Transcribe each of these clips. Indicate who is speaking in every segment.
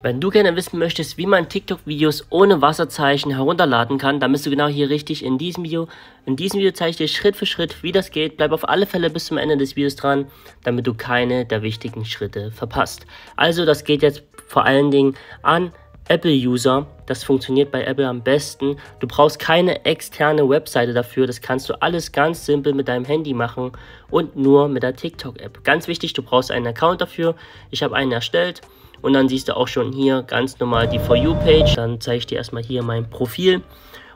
Speaker 1: Wenn du gerne wissen möchtest, wie man TikTok-Videos ohne Wasserzeichen herunterladen kann, dann bist du genau hier richtig in diesem Video. In diesem Video zeige ich dir Schritt für Schritt, wie das geht. Bleib auf alle Fälle bis zum Ende des Videos dran, damit du keine der wichtigen Schritte verpasst. Also das geht jetzt vor allen Dingen an Apple-User. Das funktioniert bei Apple am besten. Du brauchst keine externe Webseite dafür. Das kannst du alles ganz simpel mit deinem Handy machen und nur mit der TikTok-App. Ganz wichtig, du brauchst einen Account dafür. Ich habe einen erstellt. Und dann siehst du auch schon hier ganz normal die For You-Page. Dann zeige ich dir erstmal hier mein Profil.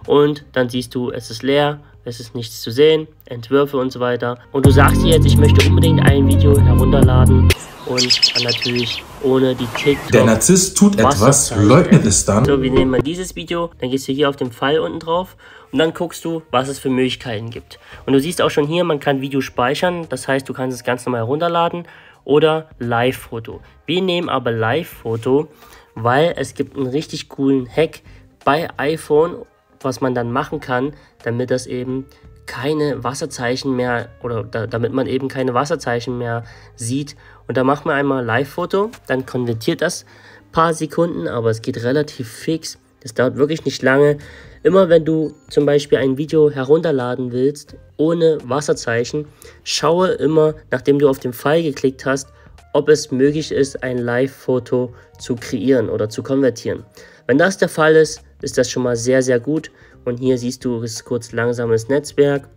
Speaker 1: Und dann siehst du, es ist leer, es ist nichts zu sehen, Entwürfe und so weiter. Und du sagst dir jetzt, ich möchte unbedingt ein Video herunterladen und dann natürlich ohne die TikTok.
Speaker 2: Der Narzisst tut etwas, leugnet es dann.
Speaker 1: So, wir nehmen mal dieses Video, dann gehst du hier auf den Pfeil unten drauf und dann guckst du, was es für Möglichkeiten gibt. Und du siehst auch schon hier, man kann Video speichern, das heißt, du kannst es ganz normal herunterladen oder Live-Foto. Wir nehmen aber Live-Foto, weil es gibt einen richtig coolen Hack bei iPhone, was man dann machen kann, damit das eben keine Wasserzeichen mehr oder da, damit man eben keine Wasserzeichen mehr sieht. Und da macht man einmal Live-Foto, dann konvertiert das paar Sekunden, aber es geht relativ fix. Das dauert wirklich nicht lange. Immer wenn du zum Beispiel ein Video herunterladen willst, ohne Wasserzeichen, schaue immer, nachdem du auf den Pfeil geklickt hast, ob es möglich ist, ein Live-Foto zu kreieren oder zu konvertieren. Wenn das der Fall ist, ist das schon mal sehr, sehr gut. Und hier siehst du, es ist kurz langsames Netzwerk.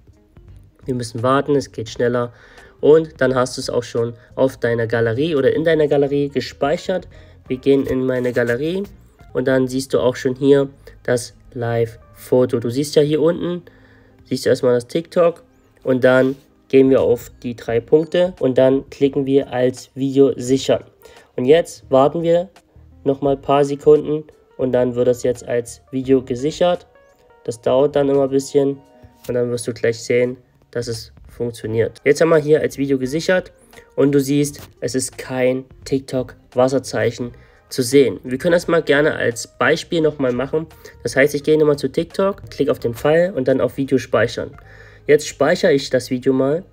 Speaker 1: Wir müssen warten, es geht schneller. Und dann hast du es auch schon auf deiner Galerie oder in deiner Galerie gespeichert. Wir gehen in meine Galerie und dann siehst du auch schon hier das Live-Foto. Du siehst ja hier unten, siehst du erstmal das TikTok und dann gehen wir auf die drei Punkte und dann klicken wir als Video sichern. Und jetzt warten wir nochmal ein paar Sekunden und dann wird das jetzt als Video gesichert. Das dauert dann immer ein bisschen und dann wirst du gleich sehen, dass es funktioniert. Jetzt haben wir hier als Video gesichert und du siehst, es ist kein TikTok-Wasserzeichen zu sehen. Wir können das mal gerne als Beispiel nochmal machen. Das heißt, ich gehe nochmal zu TikTok, klicke auf den Pfeil und dann auf Video speichern. Jetzt speichere ich das Video mal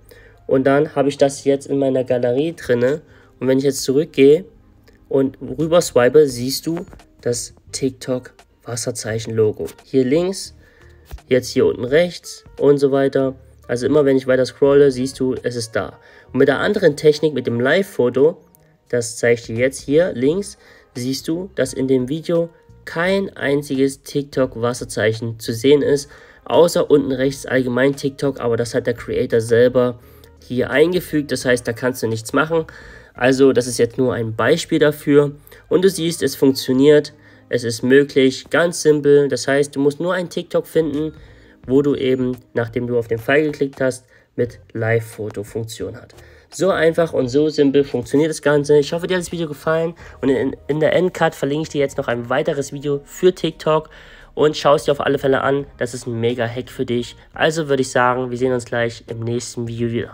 Speaker 1: und dann habe ich das jetzt in meiner Galerie drinne. Und wenn ich jetzt zurückgehe und rüber swipe, siehst du das TikTok Wasserzeichen Logo. Hier links, jetzt hier unten rechts und so weiter. Also immer wenn ich weiter scrolle, siehst du, es ist da. Und mit der anderen Technik, mit dem Live-Foto, das zeige ich dir jetzt hier links, siehst du, dass in dem Video kein einziges TikTok-Wasserzeichen zu sehen ist, außer unten rechts allgemein TikTok, aber das hat der Creator selber hier eingefügt, das heißt, da kannst du nichts machen. Also das ist jetzt nur ein Beispiel dafür und du siehst, es funktioniert, es ist möglich, ganz simpel, das heißt, du musst nur ein TikTok finden, wo du eben, nachdem du auf den Pfeil geklickt hast, mit Live-Foto-Funktion hat. So einfach und so simpel funktioniert das Ganze. Ich hoffe, dir hat das Video gefallen und in, in der Endcard verlinke ich dir jetzt noch ein weiteres Video für TikTok und schau es dir auf alle Fälle an. Das ist ein mega Hack für dich. Also würde ich sagen, wir sehen uns gleich im nächsten Video wieder.